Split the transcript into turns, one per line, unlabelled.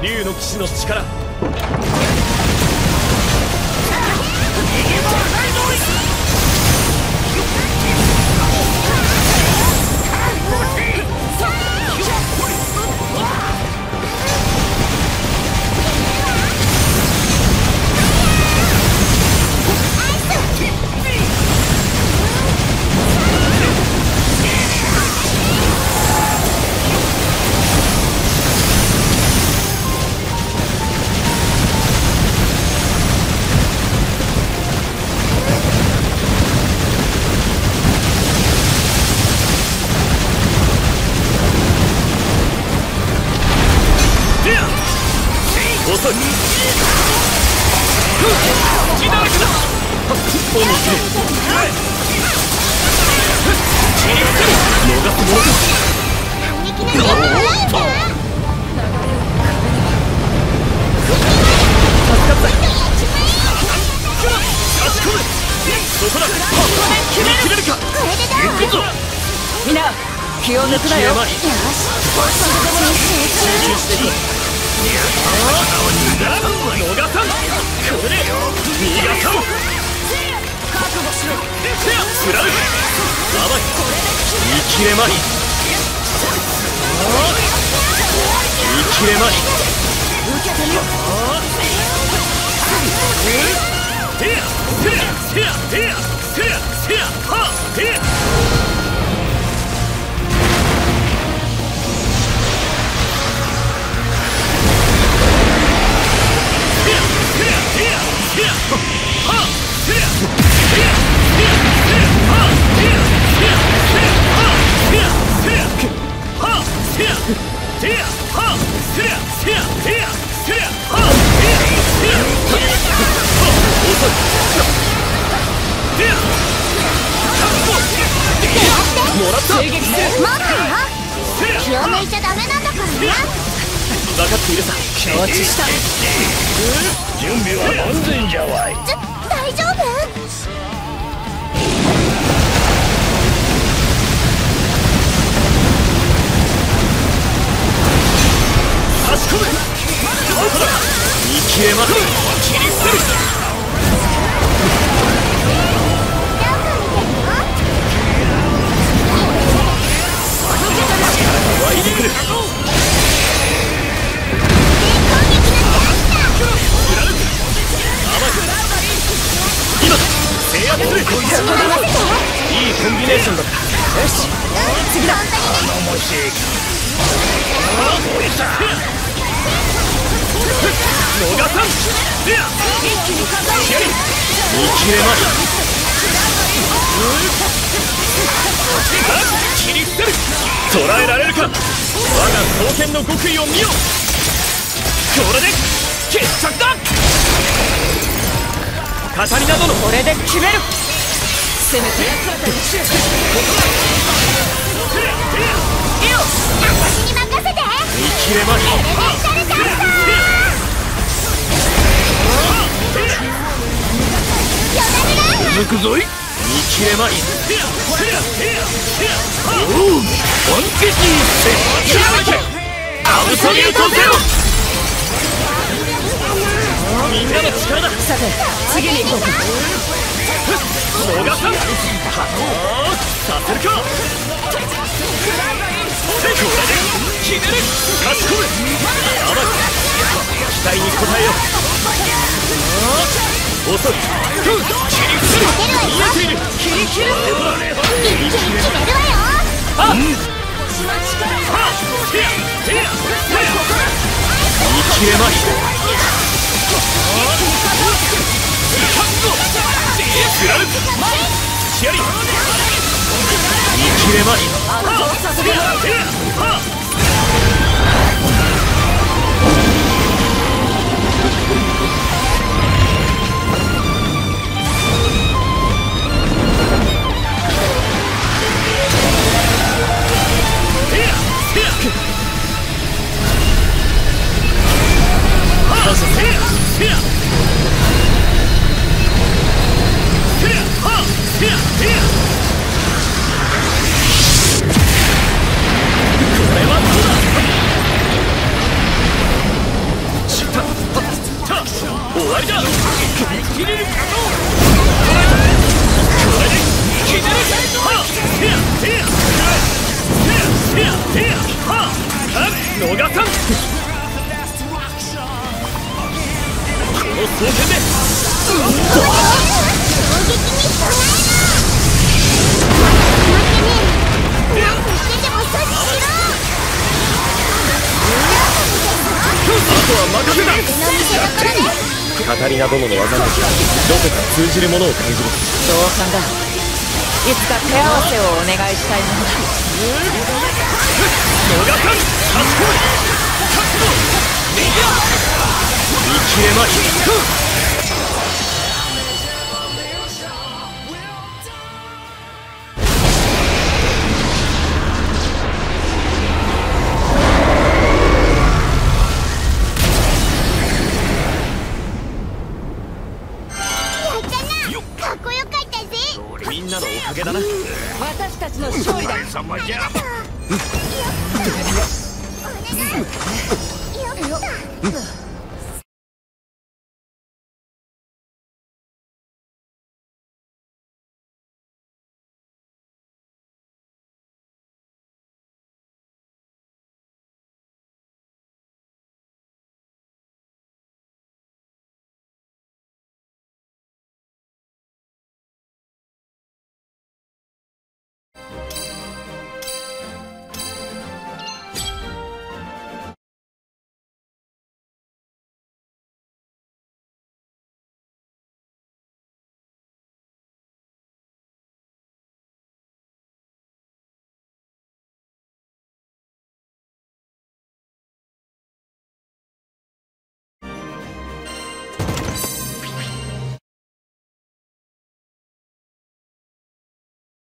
竜の騎士の力。逃すものか
反撃なんてやってないんだ
助かった差し込めそこだ見切れるか
これでだ
行くぞ
みんな気を抜くなよ
消えまい
よし集中
集中していこう逃がさん逃がさん食らう甘い見切れまい見切れまい
受けてよ
分かっているさ。
承知した。
準備は万全じゃわい。
大丈夫？
差し込め。ます切り捨てる
次だ。
逃がさん。せや
一気に加速
見切れます切り捨てる。捉えられるか。我が刀剣の極意を見よこれで決着だ。カタリナ殿
これで決めるせめて。
私に任せて
見切れます
エレメンタルダンサーヨナルラ
続くぞい見切れまいおう本気にせアブソリュートゼロみんなの力だ
さて次に行こう
逃さんさせるかこれで決める差し込め甘い期待に応えよう遅い切り伏せる見えている
切り切る
一気に決めるわよ
あっ！はってやてや見切れまい食らうシアリ見切れまいきれのは任せ
な
カタリナ殿の技にどこか通じるものを感じる。
同感だ。いつか手合わせをお願いしたいものだ。
野賀さん。賢い覚悟見切れまい様じゃ。
よっ